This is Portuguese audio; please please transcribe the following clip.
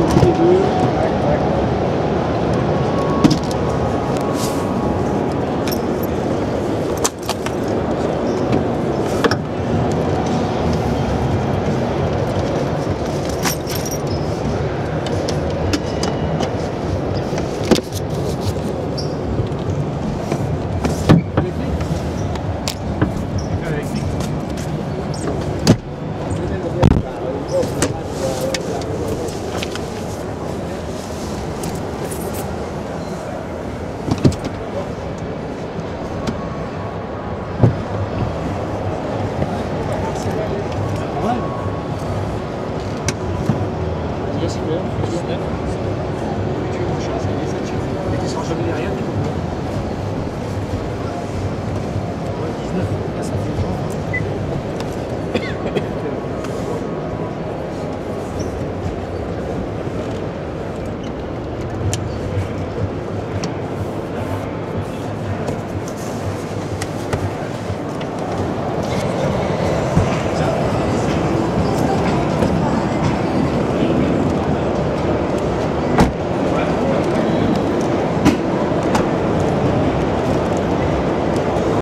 Thank you. mesmo, né?